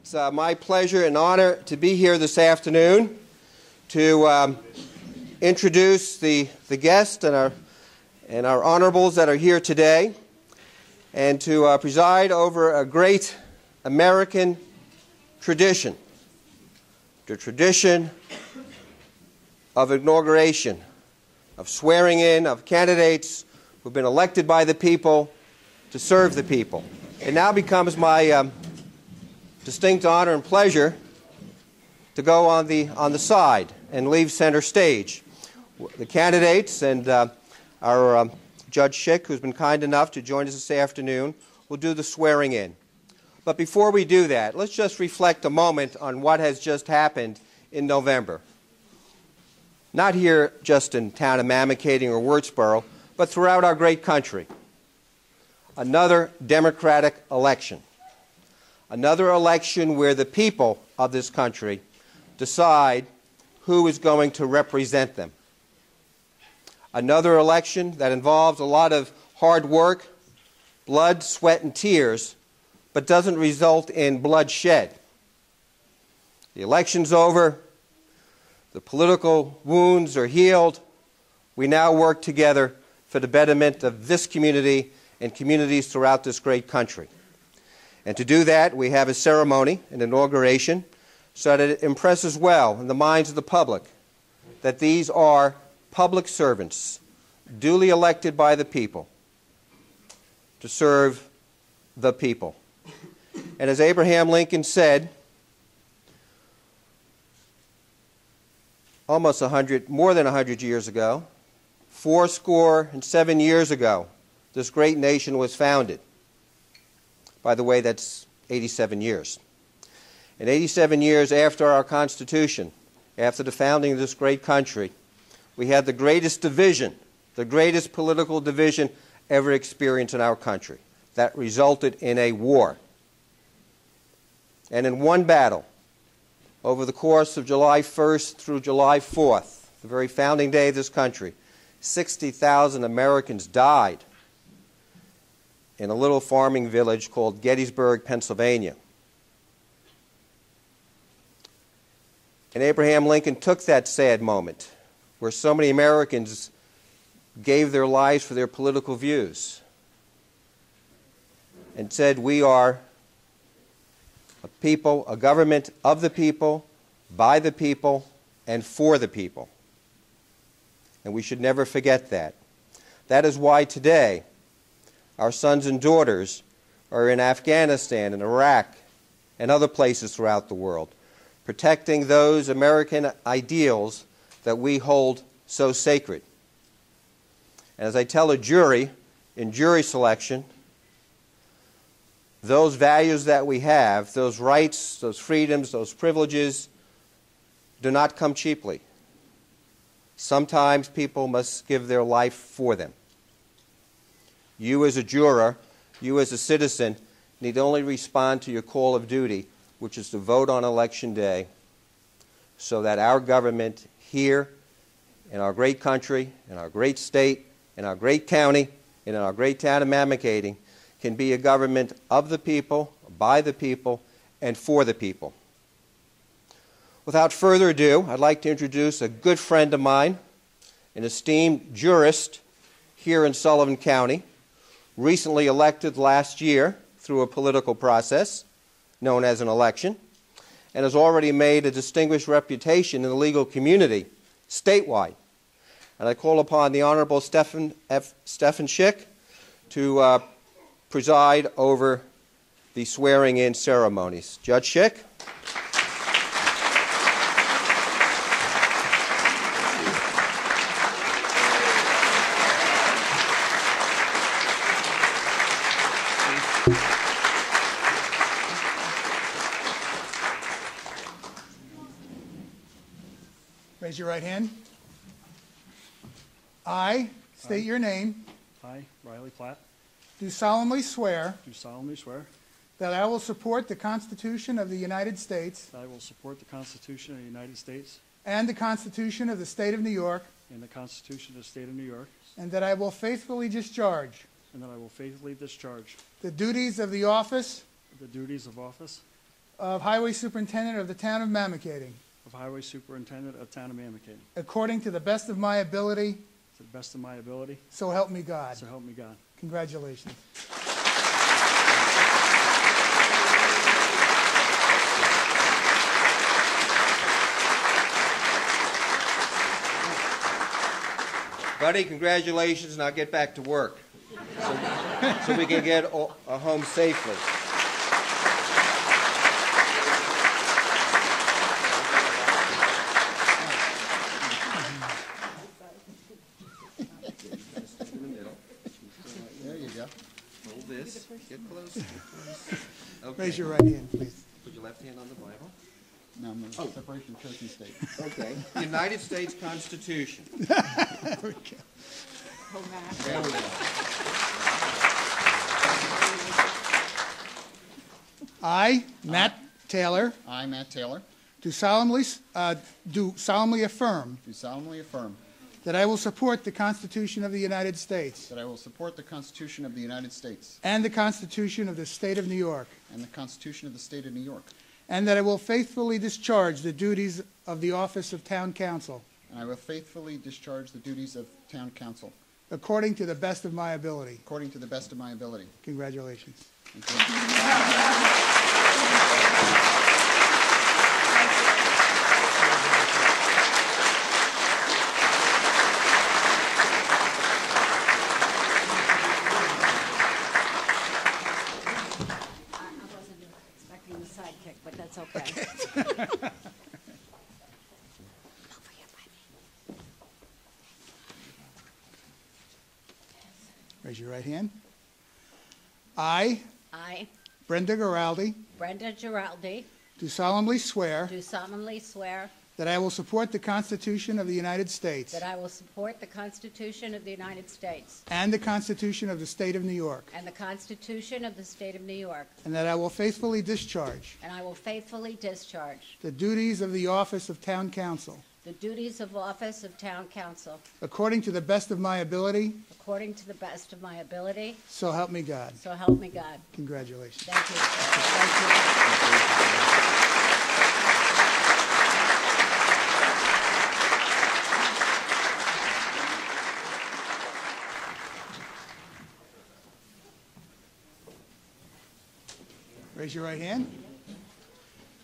It's uh, my pleasure and honor to be here this afternoon to um, introduce the, the guests and our, and our honorables that are here today and to uh, preside over a great American tradition the tradition of inauguration, of swearing in of candidates who've been elected by the people to serve the people. It now becomes my um, distinct honor and pleasure to go on the, on the side and leave center stage. The candidates and uh, our um, Judge Schick, who's been kind enough to join us this afternoon, will do the swearing in. But before we do that, let's just reflect a moment on what has just happened in November. Not here just in town of Mamakating or Wurtsboro, but throughout our great country. Another Democratic election. Another election where the people of this country decide who is going to represent them. Another election that involves a lot of hard work, blood, sweat, and tears but doesn't result in bloodshed. The election's over, the political wounds are healed. We now work together for the betterment of this community and communities throughout this great country. And to do that, we have a ceremony, an inauguration, so that it impresses well in the minds of the public that these are public servants, duly elected by the people to serve the people. And as Abraham Lincoln said, almost 100, more than 100 years ago, four score and seven years ago, this great nation was founded. By the way, that's 87 years. And 87 years after our Constitution, after the founding of this great country, we had the greatest division, the greatest political division ever experienced in our country. That resulted in a war and in one battle, over the course of July 1st through July 4th, the very founding day of this country, 60,000 Americans died in a little farming village called Gettysburg, Pennsylvania. And Abraham Lincoln took that sad moment where so many Americans gave their lives for their political views and said, We are a people, a government of the people, by the people, and for the people. And we should never forget that. That is why today our sons and daughters are in Afghanistan and Iraq and other places throughout the world, protecting those American ideals that we hold so sacred. And as I tell a jury in jury selection, those values that we have, those rights, those freedoms, those privileges, do not come cheaply. Sometimes people must give their life for them. You, as a juror, you, as a citizen, need only respond to your call of duty, which is to vote on election day, so that our government here in our great country, in our great state, in our great county, and in our great town of Mamakating can be a government of the people, by the people, and for the people. Without further ado, I'd like to introduce a good friend of mine, an esteemed jurist here in Sullivan County, recently elected last year through a political process known as an election, and has already made a distinguished reputation in the legal community statewide. And I call upon the Honorable Stephan F. To uh, preside over the swearing in ceremonies. Judge Schick. Raise your right hand. I state your name, I, Riley Platt, do solemnly swear do solemnly swear that I will support the Constitution of the United States that I will support the Constitution of the United States and the Constitution of the State of New York, and the Constitution of the State of New York, and that I will faithfully discharge and that I will faithfully discharge the duties of the office the duties of office of Highway Superintendent of the Town of Mamakating, of Highway Superintendent of Town of Mamakating, according to the best of my ability, to the best of my ability, so help me God. so help me God. Congratulations. Buddy, congratulations, now get back to work. So, so we can get o- uh, home safely. There you go. Hold this, get close. get close. Okay. Raise your right hand, please. Put your left hand on the Bible. Now, I'm going to separation of church and state. Okay. United States Constitution. There we go. There we go. I, Matt Taylor, I, Matt Taylor, do solemnly, uh, do solemnly affirm do solemnly affirm that I will support the Constitution of the United States that I will support the Constitution of the United States and the Constitution of the State of New York, and the Constitution of the State of New York, and that I will faithfully discharge the duties of the office of Town Council and I will faithfully discharge the duties of Town Council according to the best of my ability. according to the best of my ability. Congratulations. Thank you. I I wasn't expecting the sidekick, but that's okay. Don't forget my name. Raise your right hand. I, I, Brenda Giraldi, Brenda Giraldi, do solemnly swear do solemnly swear that I will support the Constitution of the United States that I will support the Constitution of the United States and the Constitution of the State of New York, and the Constitution of the State of New York, and that I will faithfully discharge and I will faithfully discharge the duties of the office of Town Council the duties of office of Town Council according to the best of my ability, according to the best of my ability, so help me God. so help me God. Congratulations. Thank you. Thank you. Raise your right hand.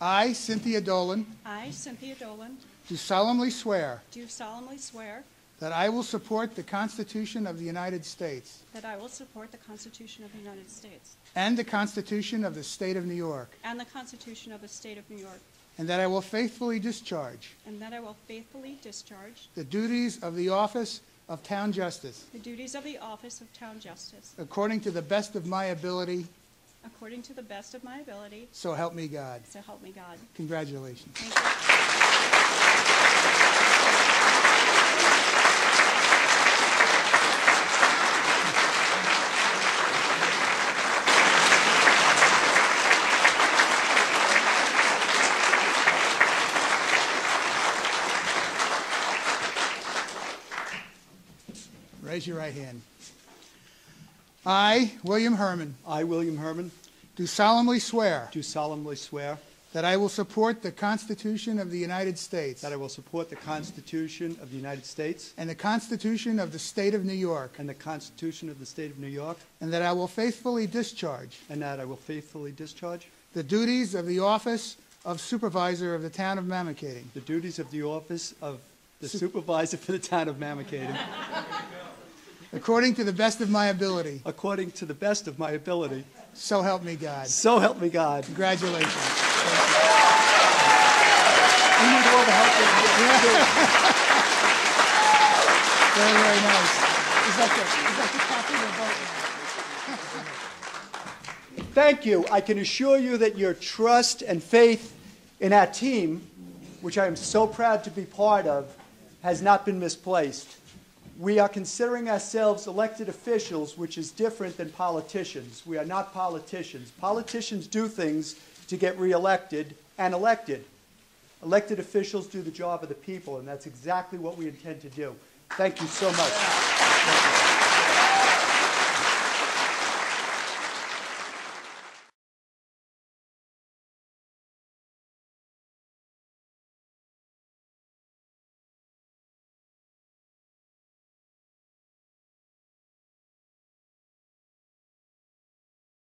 I, Cynthia Dolan, I, Cynthia Dolan, do solemnly swear do solemnly swear that I will support the Constitution of the United States that I will support the Constitution of the United States and the Constitution of the State of New York, and the Constitution of the State of New York, and that I will faithfully discharge and that I will faithfully discharge the duties of the office of Town Justice the duties of the office of Town Justice according to the best of my ability, according to the best of my ability, so help me God. so help me God. Congratulations. Thank you. Raise your right hand. I, William Herrmann, I, William Herrmann, do solemnly swear do solemnly swear that I will support the Constitution of the United States that I will support the Constitution of the United States and the Constitution of the State of New York, and the Constitution of the State of New York, and that I will faithfully discharge and that I will faithfully discharge the duties of the office of Supervisor of the Town of Mamakating, the duties of the office of the Sup- supervisor for the town of Mamakating, according to the best of my ability, according to the best of my ability. so help me God. So help me God. Congratulations. We need all the help we can get. Very, very nice. Is that the, is that the copy of the vote? Thank you. I can assure you that your trust and faith in our team, which I am so proud to be part of, has not been misplaced. We are considering ourselves elected officials, which is different than politicians. We are not politicians. Politicians do things to get reelected and elected. Elected officials do the job of the people, and that's exactly what we intend to do. Thank you so much.